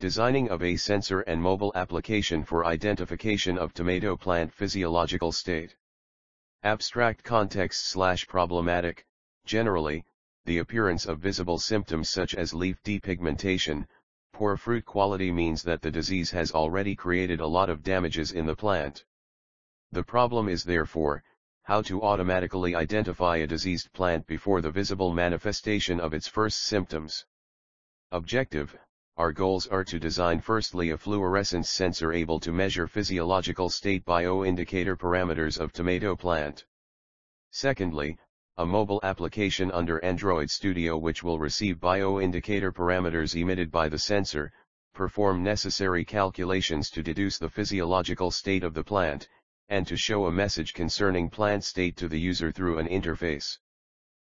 Designing of a sensor and mobile application for identification of tomato plant physiological state. Abstract context slash problematic, generally, the appearance of visible symptoms such as leaf depigmentation, poor fruit quality means that the disease has already created a lot of damages in the plant. The problem is therefore, how to automatically identify a diseased plant before the visible manifestation of its first symptoms. Objective, our goals are to design firstly a fluorescence sensor able to measure physiological state bioindicator parameters of tomato plant. Secondly, a mobile application under Android Studio which will receive bioindicator parameters emitted by the sensor, perform necessary calculations to deduce the physiological state of the plant, and to show a message concerning plant state to the user through an interface.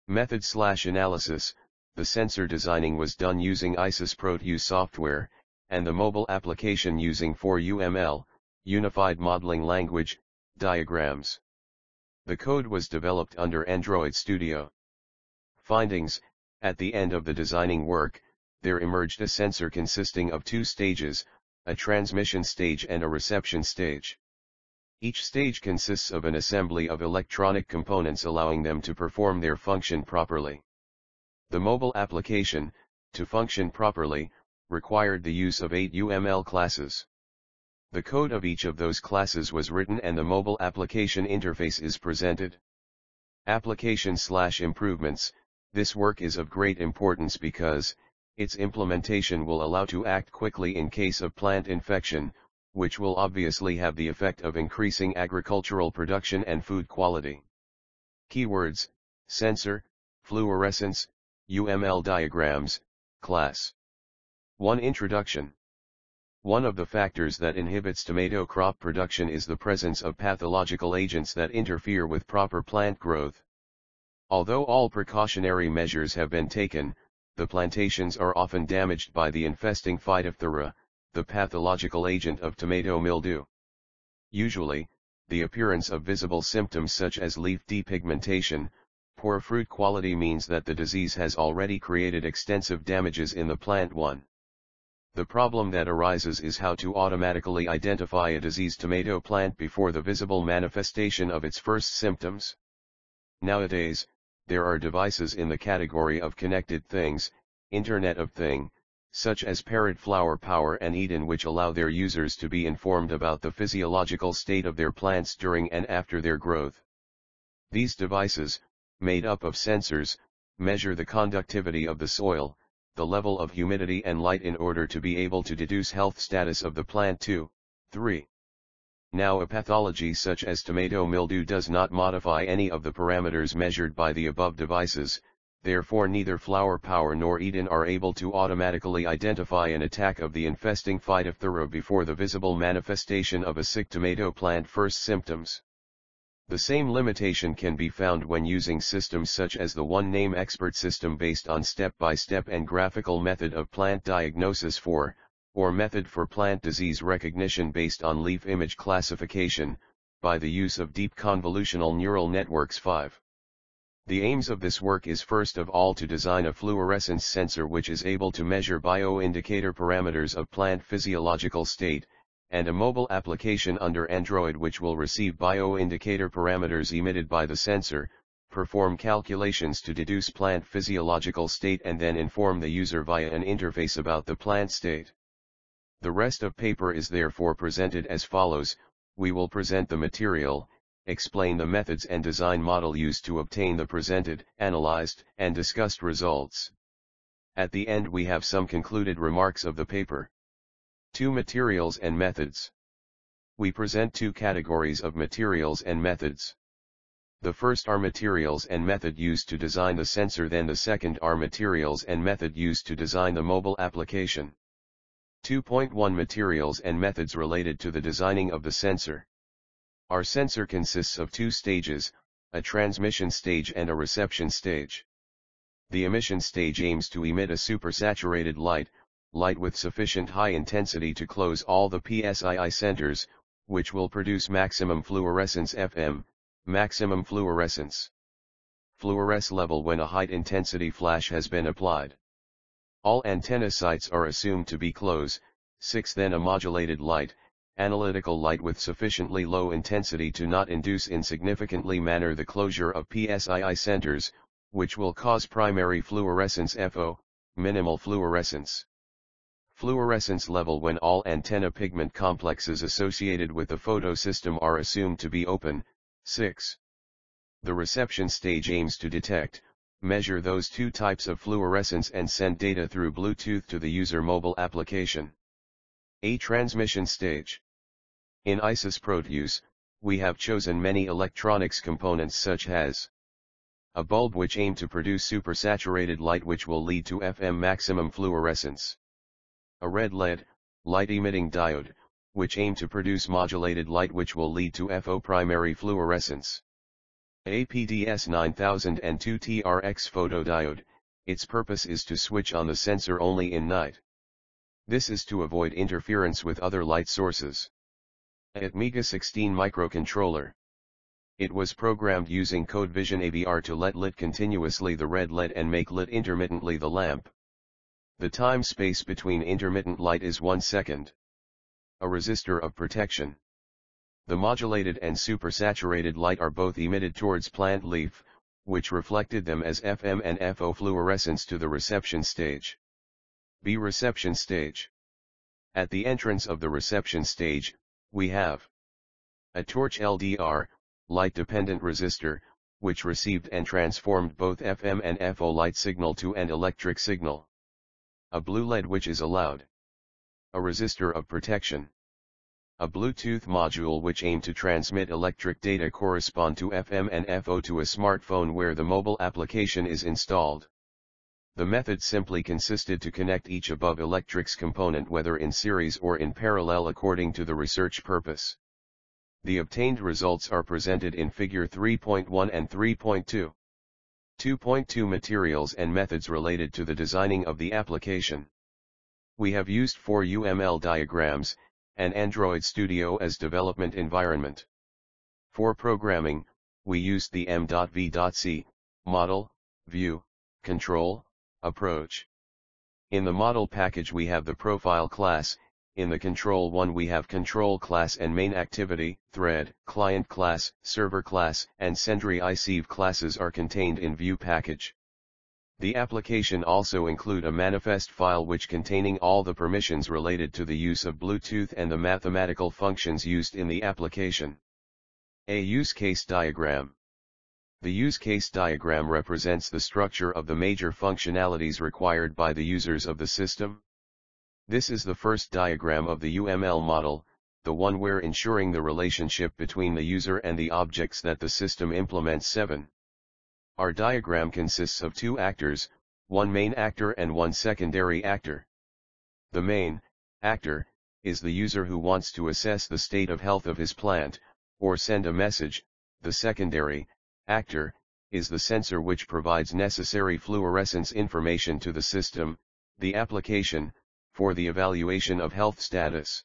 Method slash analysis, the sensor designing was done using ISIS Proteus software, and the mobile application using 4UML, Unified Modeling Language, diagrams. The code was developed under Android Studio. Findings, at the end of the designing work, there emerged a sensor consisting of two stages, a transmission stage and a reception stage. Each stage consists of an assembly of electronic components allowing them to perform their function properly. The mobile application, to function properly, required the use of 8 UML classes. The code of each of those classes was written and the mobile application interface is presented. Application slash improvements, this work is of great importance because, its implementation will allow to act quickly in case of plant infection, which will obviously have the effect of increasing agricultural production and food quality. Keywords, sensor, fluorescence, UML diagrams, class. 1. Introduction. One of the factors that inhibits tomato crop production is the presence of pathological agents that interfere with proper plant growth. Although all precautionary measures have been taken, the plantations are often damaged by the infesting Phytophthora, the pathological agent of tomato mildew. Usually, the appearance of visible symptoms such as leaf depigmentation, poor fruit quality means that the disease has already created extensive damages in the plant 1. The problem that arises is how to automatically identify a diseased tomato plant before the visible manifestation of its first symptoms. Nowadays, there are devices in the category of connected things, Internet of Thing, such as Parrot Flower Power and Eden which allow their users to be informed about the physiological state of their plants during and after their growth. These devices, made up of sensors, measure the conductivity of the soil, the level of humidity and light in order to be able to deduce health status of the plant 2. 3. Now a pathology such as tomato mildew does not modify any of the parameters measured by the above devices, therefore neither flower power nor Eden are able to automatically identify an attack of the infesting Phytophthora before the visible manifestation of a sick tomato plant first symptoms. The same limitation can be found when using systems such as the One Name Expert system based on step-by-step -step and graphical method of plant diagnosis for, or method for plant disease recognition based on leaf image classification, by the use of deep convolutional neural networks 5. The aims of this work is first of all to design a fluorescence sensor which is able to measure bioindicator parameters of plant physiological state, and a mobile application under Android which will receive bioindicator parameters emitted by the sensor, perform calculations to deduce plant physiological state and then inform the user via an interface about the plant state. The rest of paper is therefore presented as follows, we will present the material, explain the methods and design model used to obtain the presented, analyzed, and discussed results. At the end we have some concluded remarks of the paper. 2. Materials and methods. We present two categories of materials and methods. The first are materials and method used to design the sensor then the second are materials and method used to design the mobile application. 2.1 Materials and methods related to the designing of the sensor. Our sensor consists of two stages, a transmission stage and a reception stage. The emission stage aims to emit a supersaturated light, light with sufficient high intensity to close all the PSII centers, which will produce maximum fluorescence FM, maximum fluorescence. Fluoresce level when a high intensity flash has been applied. All antenna sites are assumed to be close, 6 Then a modulated light, analytical light with sufficiently low intensity to not induce in significantly manner the closure of PSII centers, which will cause primary fluorescence FO, minimal fluorescence. Fluorescence level when all antenna pigment complexes associated with the photosystem are assumed to be open, 6. The reception stage aims to detect, measure those two types of fluorescence and send data through Bluetooth to the user mobile application. A transmission stage. In ISIS Proteus, we have chosen many electronics components such as a bulb which aim to produce supersaturated light which will lead to FM maximum fluorescence. A red LED, light-emitting diode, which aim to produce modulated light which will lead to FO primary fluorescence. APDS 9002 TRX photodiode, its purpose is to switch on the sensor only in night. This is to avoid interference with other light sources. Atmega 16 microcontroller. It was programmed using CodeVision AVR to let lit continuously the red LED and make lit intermittently the lamp. The time space between intermittent light is 1 second. A resistor of protection. The modulated and supersaturated light are both emitted towards plant leaf, which reflected them as FM and FO fluorescence to the reception stage. B reception stage. At the entrance of the reception stage, we have a torch LDR, light-dependent resistor, which received and transformed both FM and FO light signal to an electric signal. A blue LED which is allowed. A resistor of protection. A Bluetooth module which aim to transmit electric data correspond to FM and FO to a smartphone where the mobile application is installed. The method simply consisted to connect each above electrics component whether in series or in parallel according to the research purpose. The obtained results are presented in Figure 3.1 and 3.2. 2.2 Materials and methods related to the designing of the application. We have used four UML diagrams, and Android Studio as development environment. For programming, we used the M.V.C, model, view, control, approach. In the model package we have the profile class, in the control one we have control class and main activity, thread, client class, server class, and SendReceive classes are contained in view package. The application also include a manifest file which containing all the permissions related to the use of Bluetooth and the mathematical functions used in the application. A use case diagram. The use case diagram represents the structure of the major functionalities required by the users of the system. This is the first diagram of the UML model, the one where ensuring the relationship between the user and the objects that the system implements 7. Our diagram consists of two actors, one main actor and one secondary actor. The main, actor, is the user who wants to assess the state of health of his plant, or send a message, the secondary, actor, is the sensor which provides necessary fluorescence information to the system, the application, for the evaluation of health status.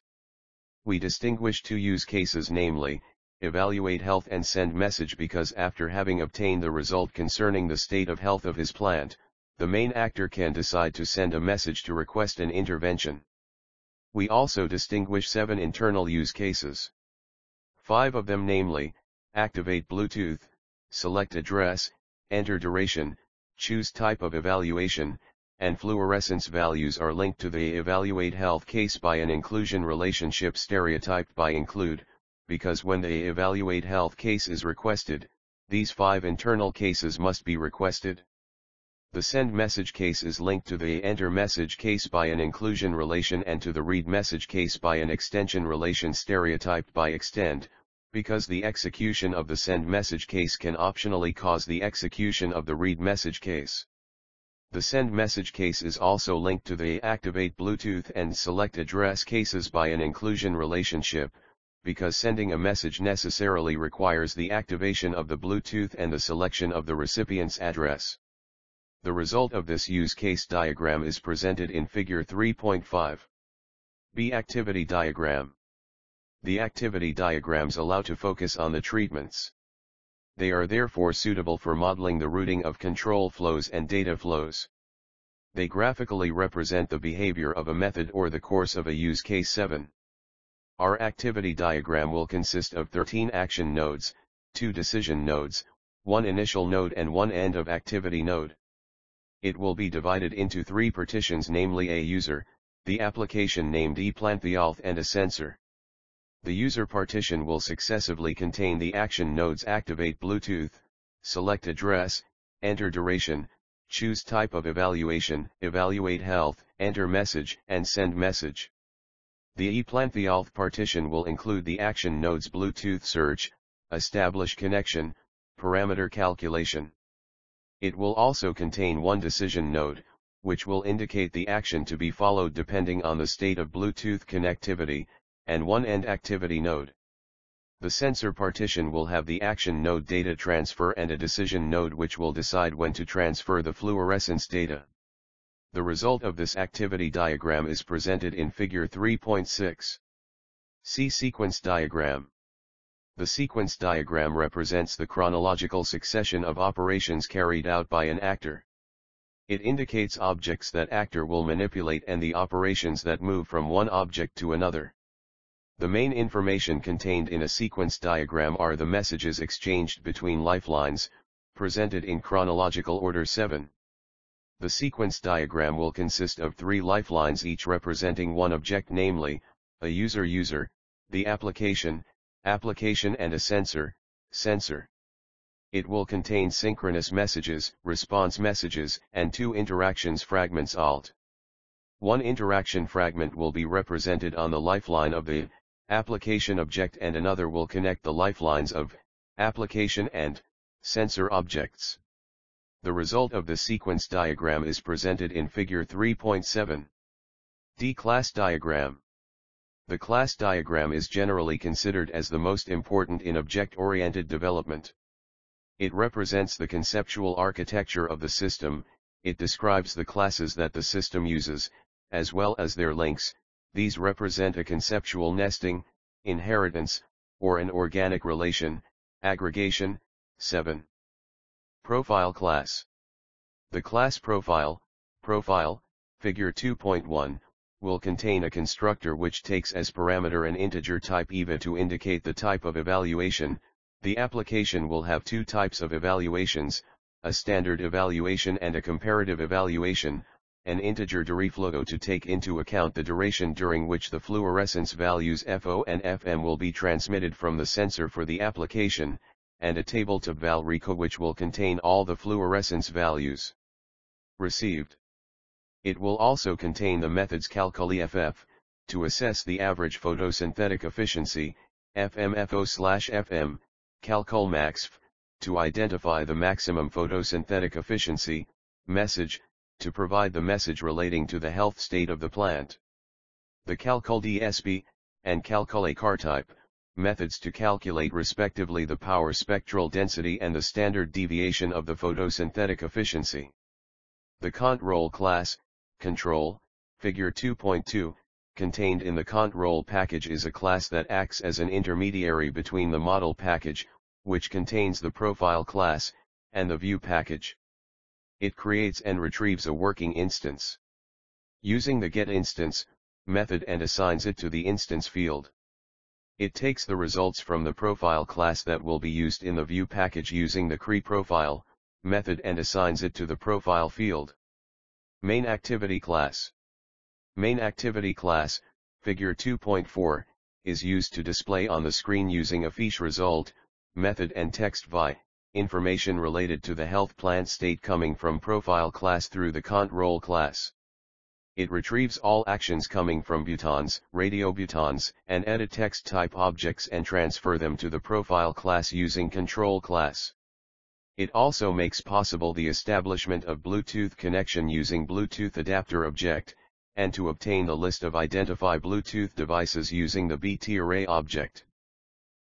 We distinguish two use cases namely, evaluate health and send message because after having obtained the result concerning the state of health of his plant, the main actor can decide to send a message to request an intervention. We also distinguish seven internal use cases. Five of them namely, activate Bluetooth, select address, enter duration, choose type of evaluation, and fluorescence values are linked to the evaluate health case by an inclusion relationship stereotyped by include, because when the evaluate health case is requested, these five internal cases must be requested. The send message case is linked to the enter message case by an inclusion relation and to the read message case by an extension relation stereotyped by extend, because the execution of the send message case can optionally cause the execution of the read message case. The send message case is also linked to the activate Bluetooth and select address cases by an inclusion relationship, because sending a message necessarily requires the activation of the Bluetooth and the selection of the recipient's address. The result of this use case diagram is presented in figure 3.5. B activity diagram. The activity diagrams allow to focus on the treatments. They are therefore suitable for modeling the routing of control flows and data flows. They graphically represent the behavior of a method or the course of a use case 7. Our activity diagram will consist of 13 action nodes, 2 decision nodes, 1 initial node and 1 end of activity node. It will be divided into three partitions namely a user, the application named ePlantHealth and a sensor. The user partition will successively contain the action nodes activate Bluetooth, select address, enter duration, choose type of evaluation, evaluate health, enter message and send message. The ePlantHealth partition will include the action nodes Bluetooth search, establish connection, parameter calculation. It will also contain one decision node, which will indicate the action to be followed depending on the state of Bluetooth connectivity, and one end activity node. The sensor partition will have the action node data transfer and a decision node which will decide when to transfer the fluorescence data. The result of this activity diagram is presented in figure 3.6. See sequence diagram. The sequence diagram represents the chronological succession of operations carried out by an actor. It indicates objects that actor will manipulate and the operations that move from one object to another. The main information contained in a sequence diagram are the messages exchanged between lifelines, presented in chronological order 7. The sequence diagram will consist of three lifelines each representing one object namely, a user-user, the application, application and a sensor, sensor. It will contain synchronous messages, response messages, and two interactions fragments alt. One interaction fragment will be represented on the lifeline of the application object and another will connect the lifelines of application and sensor objects. The result of the sequence diagram is presented in figure 3.7. D-class diagram. The class diagram is generally considered as the most important in object-oriented development. It represents the conceptual architecture of the system, it describes the classes that the system uses, as well as their links, these represent a conceptual nesting, inheritance, or an organic relation, aggregation, 7. Profile class. The class profile, profile, figure 2.1, will contain a constructor which takes as parameter an integer type EVA to indicate the type of evaluation, the application will have two types of evaluations, a standard evaluation and a comparative evaluation, an integer duriflow to take into account the duration during which the fluorescence values FO and FM will be transmitted from the sensor for the application, and a table to valreco which will contain all the fluorescence values received. It will also contain the methods calculEFF, to assess the average photosynthetic efficiency, FMFO/FM, calculMaxF, to identify the maximum photosynthetic efficiency, message, to provide the message relating to the health state of the plant. The calculDSP, and calculEcartType, methods to calculate respectively the power spectral density and the standard deviation of the photosynthetic efficiency. The control class, control, figure 2.2, contained in the control package is a class that acts as an intermediary between the model package, which contains the profile class, and the view package. It creates and retrieves a working instance. Using the getInstance method and assigns it to the instance field. It takes the results from the profile class that will be used in the view package using the creProfile method and assigns it to the profile field. Main activity class. Main activity class, figure 2.4, is used to display on the screen using a fiche result, method and text vi information related to the health plan state coming from profile class through the control class. It retrieves all actions coming from butons, radiobutons, and edit text type objects and transfer them to the profile class using control class. It also makes possible the establishment of Bluetooth connection using Bluetooth adapter object, and to obtain the list of identify Bluetooth devices using the BT array object.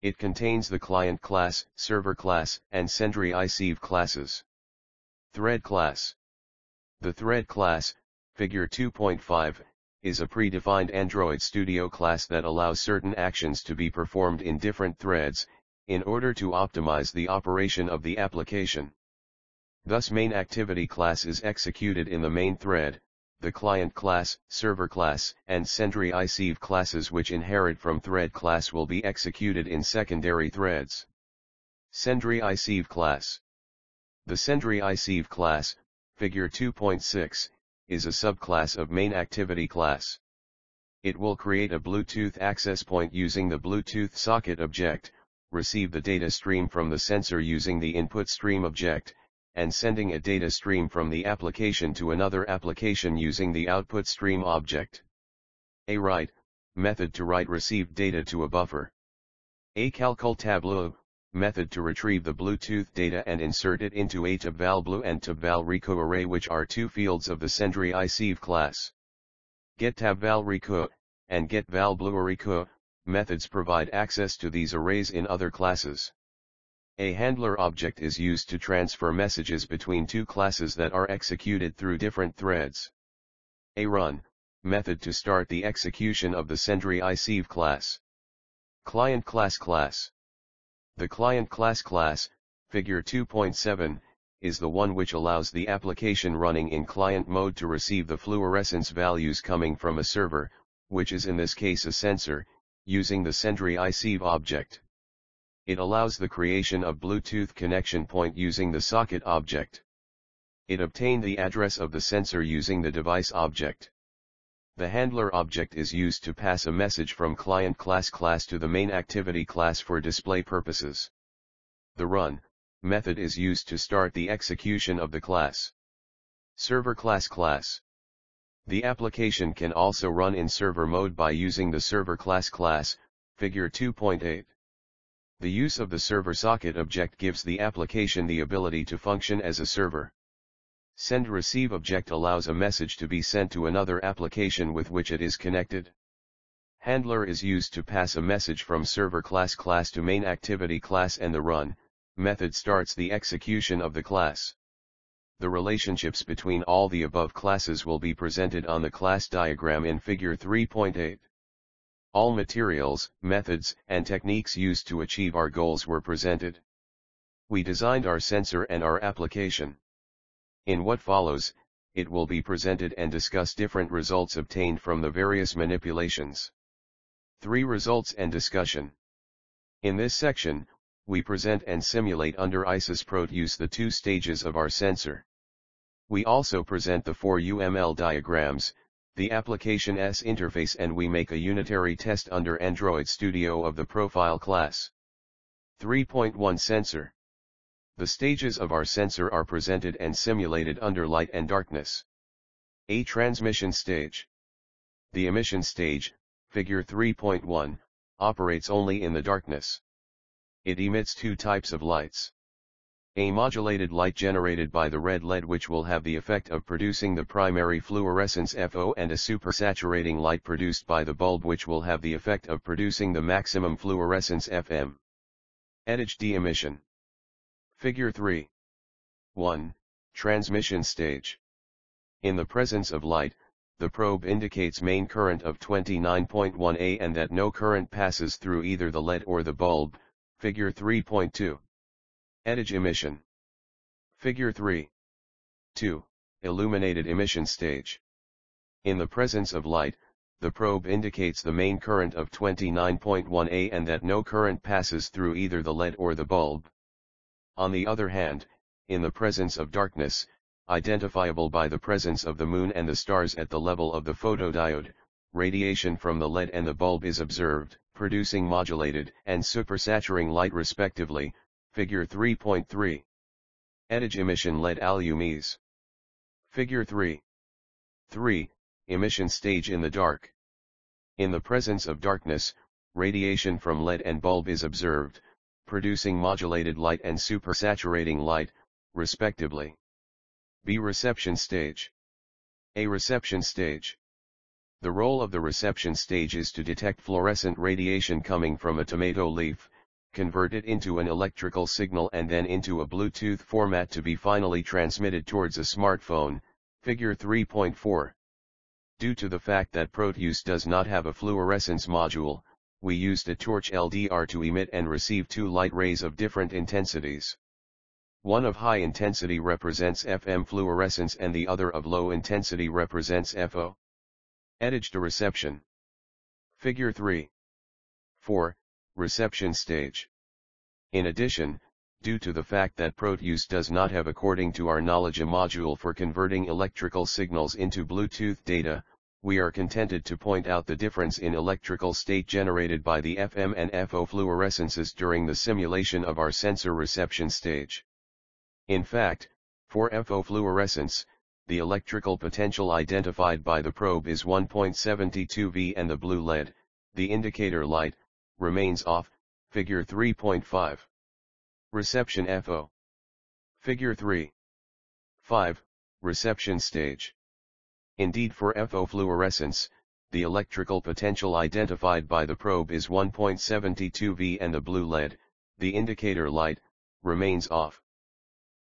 It contains the client class, server class, and SendReceive classes. Thread class. The thread class, figure 2.5, is a predefined Android Studio class that allows certain actions to be performed in different threads, in order to optimize the operation of the application. Thus main activity class is executed in the main thread, the client class, server class, and SendReceive classes which inherit from thread class will be executed in secondary threads. SendReceive class. The SendReceive class, figure 2.6, is a subclass of main activity class. It will create a Bluetooth access point using the Bluetooth socket object, receive the data stream from the sensor using the input stream object, and sending a data stream from the application to another application using the output stream object. A write, method to write received data to a buffer. A calcul tableau, method to retrieve the Bluetooth data and insert it into a TabValBlue and TabValReco array which are two fields of the SendReceive class. GetTabValReco, and get GetValBlueReco, methods provide access to these arrays in other classes. A handler object is used to transfer messages between two classes that are executed through different threads. A run, method to start the execution of the SendReceive class. Client class class. The client class class, figure 2.7, is the one which allows the application running in client mode to receive the fluorescence values coming from a server, which is in this case a sensor, using the SendReceive object. It allows the creation of Bluetooth connection point using the socket object. It obtained the address of the sensor using the device object. The handler object is used to pass a message from client class class to the main activity class for display purposes. The run method is used to start the execution of the class. Server class class. The application can also run in server mode by using the server class class, figure 2.8. The use of the server socket object gives the application the ability to function as a server. Send receive object allows a message to be sent to another application with which it is connected. Handler is used to pass a message from server class class to main activity class and the run method starts the execution of the class. The relationships between all the above classes will be presented on the class diagram in figure 3.8. All materials, methods, and techniques used to achieve our goals were presented. We designed our sensor and our application. In what follows, it will be presented and discuss different results obtained from the various manipulations. 3 Results and Discussion In this section, we present and simulate under ISIS use the two stages of our sensor. We also present the four UML diagrams, the application-S interface and we make a unitary test under Android Studio of the profile class. 3.1 Sensor The stages of our sensor are presented and simulated under light and darkness. A transmission stage. The emission stage, figure 3.1, operates only in the darkness. It emits two types of lights. A modulated light generated by the red LED which will have the effect of producing the primary fluorescence FO and a supersaturating light produced by the bulb which will have the effect of producing the maximum fluorescence FM. EDGE emission. Figure 3. 1. Transmission stage. In the presence of light, the probe indicates main current of 29.1 A and that no current passes through either the LED or the bulb, figure 3.2. EDGE emission. Figure 3. 2. Illuminated emission stage. In the presence of light, the probe indicates the main current of 29.1 A and that no current passes through either the LED or the bulb. On the other hand, in the presence of darkness, identifiable by the presence of the moon and the stars at the level of the photodiode, radiation from the LED and the bulb is observed, producing modulated and supersaturating light respectively, Figure 3.3. EDGE emission LED alumes. Figure 3. 3. Emission stage in the dark. In the presence of darkness, radiation from LED and bulb is observed, producing modulated light and supersaturating light, respectively. B. Reception stage. A reception stage. The role of the reception stage is to detect fluorescent radiation coming from a tomato leaf, convert it into an electrical signal and then into a Bluetooth format to be finally transmitted towards a smartphone, figure 3.4. Due to the fact that Proteus does not have a fluorescence module, we used a torch LDR to emit and receive two light rays of different intensities. One of high intensity represents FM fluorescence and the other of low intensity represents FO. Etage to reception. Figure 3. 4. Reception stage. In addition, due to the fact that Proteus does not have according to our knowledge a module for converting electrical signals into Bluetooth data, we are contented to point out the difference in electrical state generated by the FM and FO fluorescences during the simulation of our sensor reception stage. In fact, for FO fluorescence, the electrical potential identified by the probe is 1.72 V and the blue LED, the indicator light, remains off, figure 3.5. Reception FO. Figure 3. 5. Reception stage. Indeed for FO fluorescence, the electrical potential identified by the probe is 1.72 V and the blue LED, the indicator light, remains off.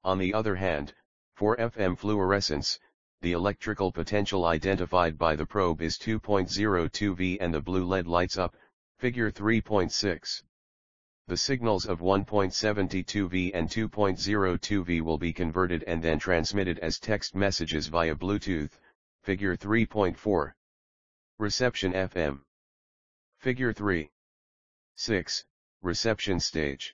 On the other hand, for FM fluorescence, the electrical potential identified by the probe is 2.02 V and the blue LED lights up, figure 3.6. The signals of 1.72 V and 2.02 V will be converted and then transmitted as text messages via Bluetooth, Figure 3.4. Reception FM. Figure 3. 6. Reception stage.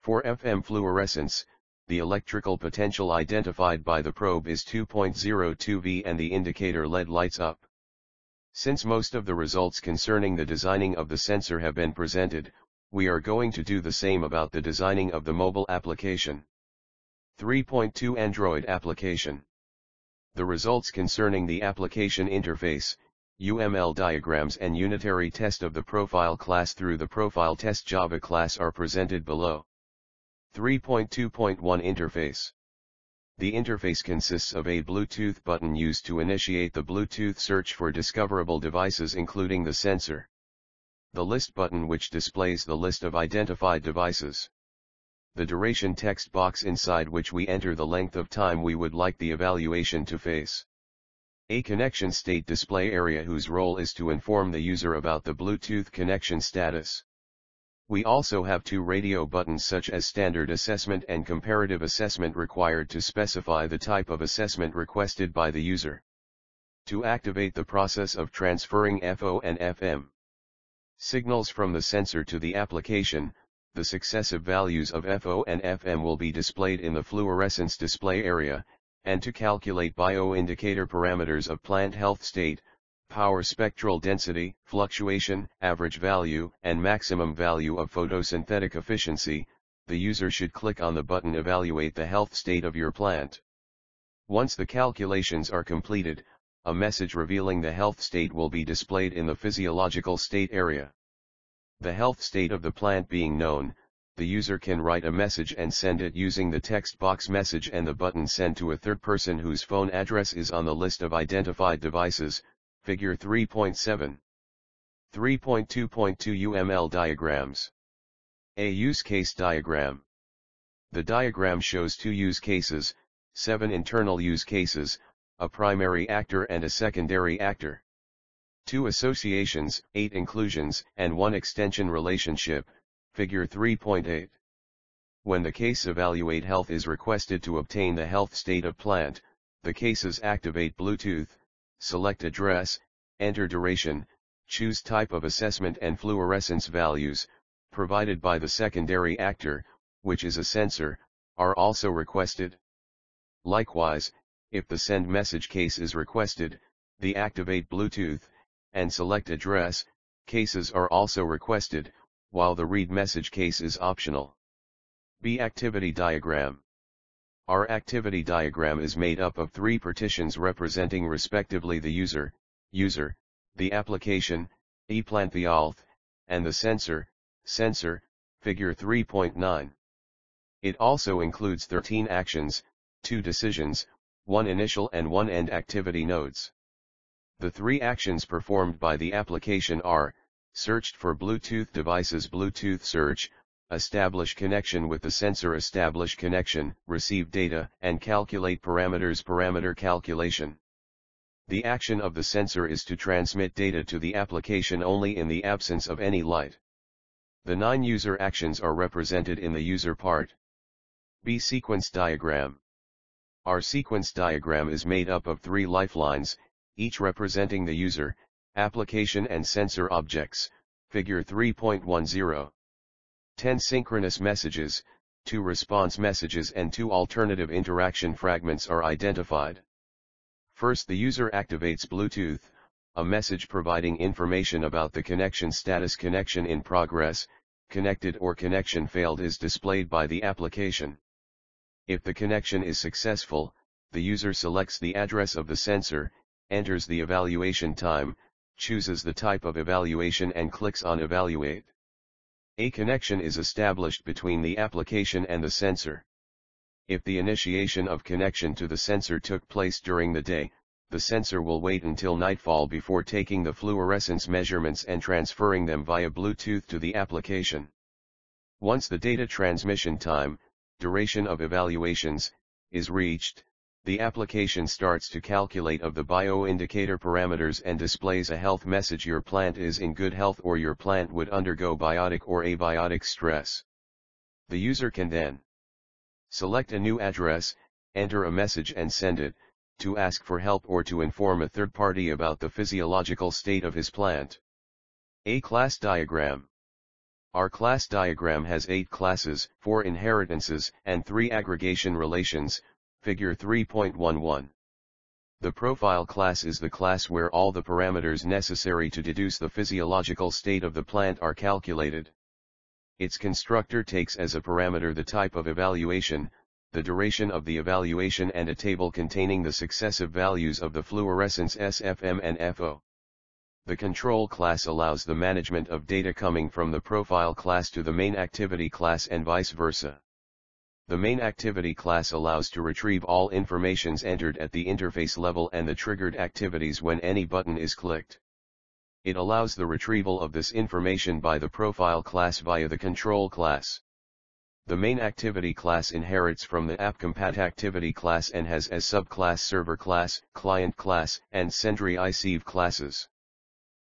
For FM fluorescence, the electrical potential identified by the probe is 2.02 V and the indicator LED lights up. Since most of the results concerning the designing of the sensor have been presented, we are going to do the same about the designing of the mobile application. 3.2 Android application. The results concerning the application interface, UML diagrams and unitary test of the profile class through the profile test Java class are presented below. 3.2.1 Interface The interface consists of a Bluetooth button used to initiate the Bluetooth search for discoverable devices including the sensor. The list button which displays the list of identified devices the duration text box inside which we enter the length of time we would like the evaluation to face. A connection state display area whose role is to inform the user about the Bluetooth connection status. We also have two radio buttons such as standard assessment and comparative assessment required to specify the type of assessment requested by the user. To activate the process of transferring FO and FM. Signals from the sensor to the application, the successive values of FO and FM will be displayed in the fluorescence display area, and to calculate bioindicator parameters of plant health state, power spectral density, fluctuation, average value, and maximum value of photosynthetic efficiency, the user should click on the button Evaluate the health state of your plant. Once the calculations are completed, a message revealing the health state will be displayed in the physiological state area. The health state of the plant being known, the user can write a message and send it using the text box message and the button send to a third person whose phone address is on the list of identified devices, figure 3.7. 3.2.2 UML diagrams. A use case diagram. The diagram shows two use cases, seven internal use cases, a primary actor and a secondary actor. 2 associations, 8 inclusions, and 1 extension relationship, figure 3.8. When the case evaluate health is requested to obtain the health state of plant, the cases activate Bluetooth, select address, enter duration, choose type of assessment and fluorescence values, provided by the secondary actor, which is a sensor, are also requested. Likewise, if the send message case is requested, the activate Bluetooth, and select address, cases are also requested, while the read message case is optional. B Activity Diagram Our activity diagram is made up of three partitions representing respectively the user, user, the application, ePlantHealth, and the sensor, sensor, figure 3.9. It also includes 13 actions, 2 decisions, 1 initial and 1 end activity nodes. The three actions performed by the application are, searched for Bluetooth devices Bluetooth search, establish connection with the sensor establish connection, receive data, and calculate parameters parameter calculation. The action of the sensor is to transmit data to the application only in the absence of any light. The nine user actions are represented in the user part. B. Sequence diagram. Our sequence diagram is made up of three lifelines, each representing the user, application and sensor objects, figure 3.10. 10 synchronous messages, 2 response messages and 2 alternative interaction fragments are identified. First the user activates Bluetooth, a message providing information about the connection status connection in progress, connected or connection failed is displayed by the application. If the connection is successful, the user selects the address of the sensor, enters the evaluation time, chooses the type of evaluation and clicks on Evaluate. A connection is established between the application and the sensor. If the initiation of connection to the sensor took place during the day, the sensor will wait until nightfall before taking the fluorescence measurements and transferring them via Bluetooth to the application. Once the data transmission time, duration of evaluations, is reached, the application starts to calculate of the bioindicator parameters and displays a health message your plant is in good health or your plant would undergo biotic or abiotic stress. The user can then select a new address, enter a message and send it, to ask for help or to inform a third party about the physiological state of his plant. A class diagram our class diagram has 8 classes, 4 inheritances, and 3 aggregation relations, figure 3.11. The profile class is the class where all the parameters necessary to deduce the physiological state of the plant are calculated. Its constructor takes as a parameter the type of evaluation, the duration of the evaluation and a table containing the successive values of the fluorescence SFM and FO. The control class allows the management of data coming from the profile class to the main activity class and vice versa. The main activity class allows to retrieve all informations entered at the interface level and the triggered activities when any button is clicked. It allows the retrieval of this information by the profile class via the control class. The main activity class inherits from the AppCompat activity class and has as subclass server class, client class, and SendReceive classes.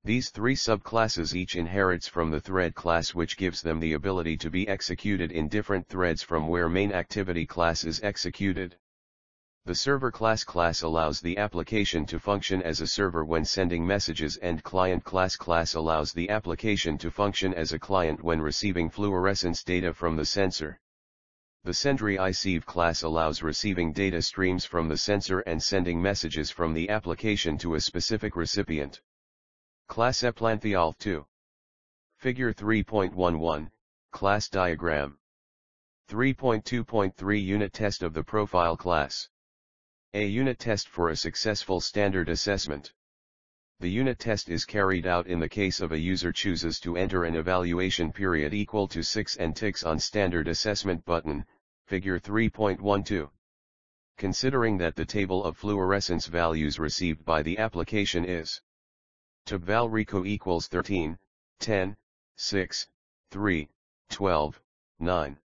These three subclasses each inherits from the thread class which gives them the ability to be executed in different threads from where main activity class is executed. The server class class allows the application to function as a server when sending messages and client class class allows the application to function as a client when receiving fluorescence data from the sensor. The SendReceive class allows receiving data streams from the sensor and sending messages from the application to a specific recipient. Class ePlantHealth 2. Figure 3.11, Class Diagram. 3.2.3 Unit Test of the Profile Class. A unit test for a successful standard assessment. The unit test is carried out in the case of a user chooses to enter an evaluation period equal to 6 and ticks on standard assessment button, figure 3.12. Considering that the table of fluorescence values received by the application is TabValReco equals 13, 10, 6, 3, 12, 9.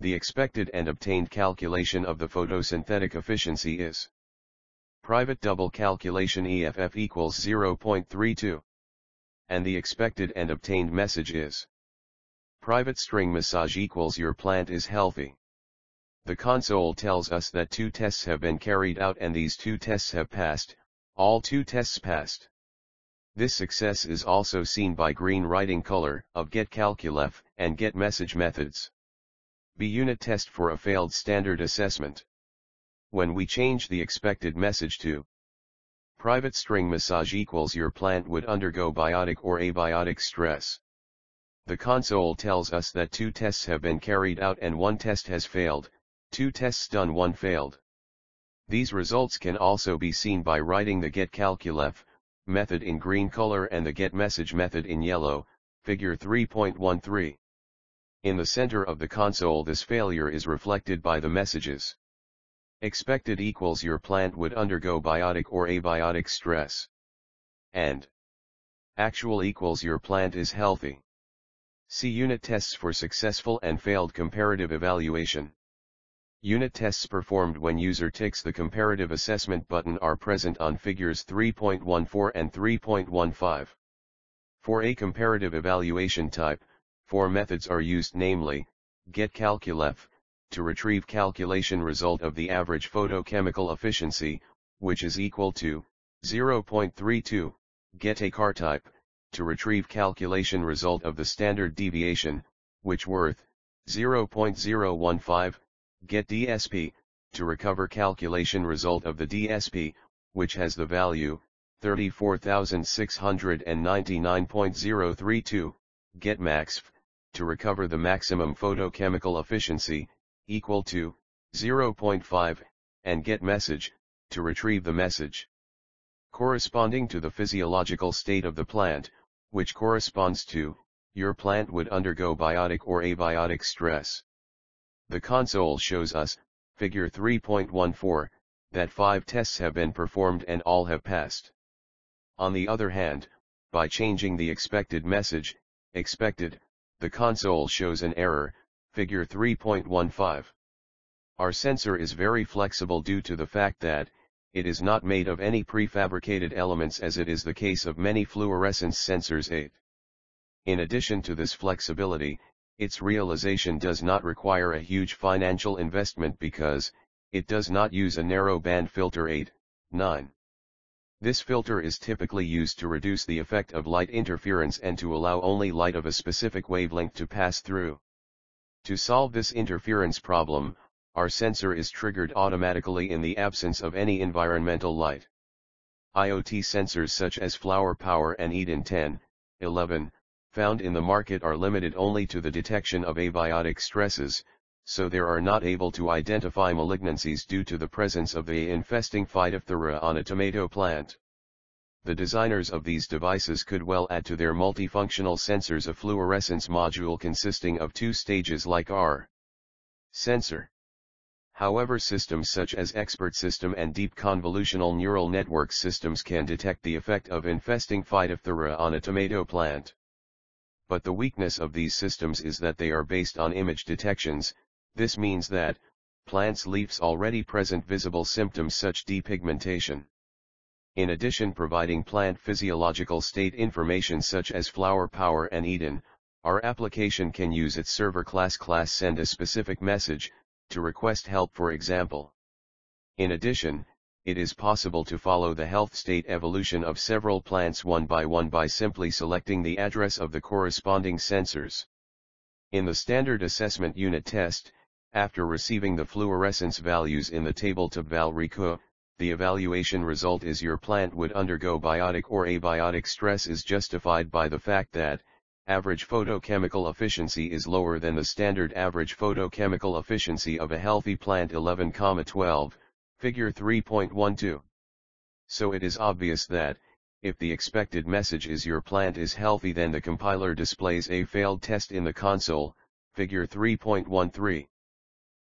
The expected and obtained calculation of the photosynthetic efficiency is private double calculation EFF equals 0.32. And the expected and obtained message is private string massage equals your plant is healthy. The console tells us that two tests have been carried out and these two tests have passed, all two tests passed. This success is also seen by green writing color of getCalculef and getMessage methods. B unit test for a failed standard assessment. When we change the expected message to private string massage equals your plant would undergo biotic or abiotic stress. The console tells us that two tests have been carried out and one test has failed, two tests done one failed. These results can also be seen by writing the getCalculef method in green color and the getMessage method in yellow, figure 3.13. In the center of the console this failure is reflected by the messages. Expected equals your plant would undergo biotic or abiotic stress. And actual equals your plant is healthy. See unit tests for successful and failed comparative evaluation. Unit tests performed when user ticks the comparative assessment button are present on figures 3.14 and 3.15. For a comparative evaluation type, four methods are used namely, getCalculef, to retrieve calculation result of the average photochemical efficiency, which is equal to 0.32, get a car type, to retrieve calculation result of the standard deviation, which worth 0.015, get DSP, to recover calculation result of the DSP, which has the value 34,699.032, get MAXF, to recover the maximum photochemical efficiency, equal to 0.5, and get message, to retrieve the message. Corresponding to the physiological state of the plant, which corresponds to, your plant would undergo biotic or abiotic stress. The console shows us, figure 3.14, that 5 tests have been performed and all have passed. On the other hand, by changing the expected message, expected, the console shows an error, figure 3.15. Our sensor is very flexible due to the fact that, it is not made of any prefabricated elements as it is the case of many fluorescence sensors 8. In addition to this flexibility, its realization does not require a huge financial investment because, it does not use a narrow band filter 8, 9. This filter is typically used to reduce the effect of light interference and to allow only light of a specific wavelength to pass through. To solve this interference problem, our sensor is triggered automatically in the absence of any environmental light. IoT sensors such as Flower Power and Eden 10, 11, found in the market are limited only to the detection of abiotic stresses, so they are not able to identify malignancies due to the presence of the infesting Phytophthora on a tomato plant. The designers of these devices could well add to their multifunctional sensors a fluorescence module consisting of two stages like our sensor. However systems such as expert system and deep convolutional neural network systems can detect the effect of infesting Phytophthora on a tomato plant. But the weakness of these systems is that they are based on image detections, this means that, plants leaves already present visible symptoms such depigmentation. In addition providing plant physiological state information such as flower power and Eden, our application can use its server class class send a specific message, to request help for example. In addition, it is possible to follow the health state evolution of several plants one by one by simply selecting the address of the corresponding sensors. In the standard assessment unit test, after receiving the fluorescence values in the table TabValReco, the evaluation result is your plant would undergo biotic or abiotic stress is justified by the fact that, average photochemical efficiency is lower than the standard average photochemical efficiency of a healthy plant 11,12, figure 3.12. So it is obvious that, if the expected message is your plant is healthy then the compiler displays a failed test in the console, figure 3.13.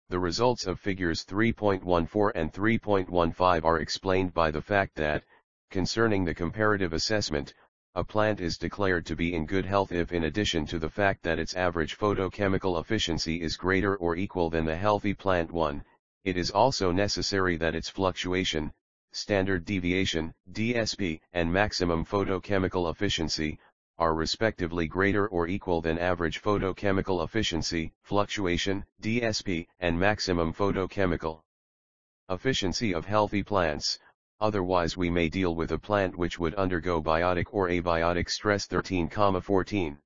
The results of figures 3.14 and 3.15 are explained by the fact that, concerning the comparative assessment, a plant is declared to be in good health if in addition to the fact that its average photochemical efficiency is greater or equal than the healthy plant one, it is also necessary that its fluctuation, standard deviation, DSP, and maximum photochemical efficiency, are respectively greater or equal than average photochemical efficiency, fluctuation, DSP, and maximum photochemical efficiency of healthy plants, otherwise we may deal with a plant which would undergo biotic or abiotic stress 13,14.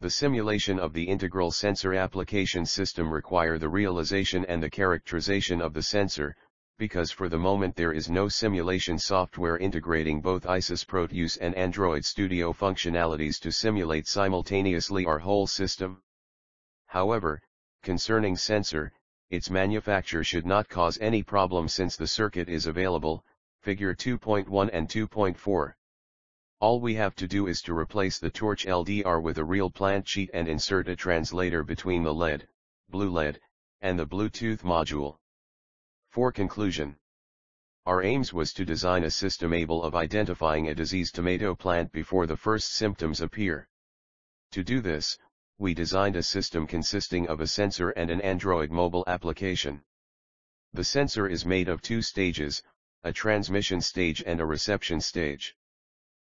The simulation of the integral sensor application system require the realization and the characterization of the sensor, because for the moment there is no simulation software integrating both ISIS Proteus and Android Studio functionalities to simulate simultaneously our whole system. However, concerning sensor, its manufacture should not cause any problem since the circuit is available, figure 2.1 and 2.4. All we have to do is to replace the torch LDR with a real plant sheet and insert a translator between the LED, blue LED, and the Bluetooth module. For conclusion. Our aims was to design a system able of identifying a diseased tomato plant before the first symptoms appear. To do this, we designed a system consisting of a sensor and an Android mobile application. The sensor is made of two stages, a transmission stage and a reception stage.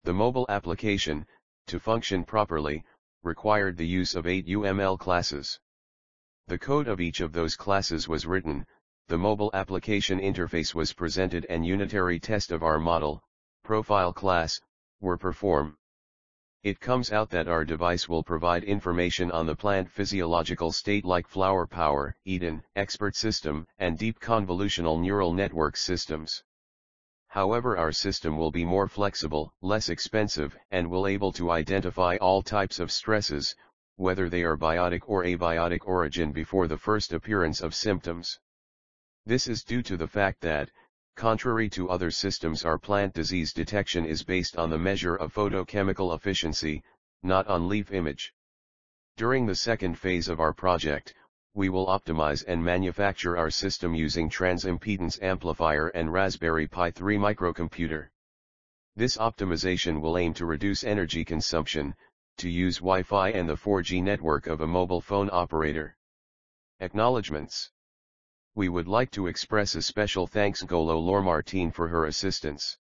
The mobile application, to function properly, required the use of eight UML classes. The code of each of those classes was written, the mobile application interface was presented and unitary test of our model, profile class, were performed. It comes out that our device will provide information on the plant physiological state like flower power, Eden, expert system, and deep convolutional neural network systems. However our system will be more flexible, less expensive, and will able to identify all types of stresses, whether they are biotic or abiotic origin before the first appearance of symptoms. This is due to the fact that, Contrary to other systems our plant disease detection is based on the measure of photochemical efficiency, not on leaf image. During the second phase of our project, we will optimize and manufacture our system using transimpedance amplifier and Raspberry Pi 3 microcomputer. This optimization will aim to reduce energy consumption, to use Wi-Fi and the 4G network of a mobile phone operator. Acknowledgements we would like to express a special thanks Golo Lormartine for her assistance.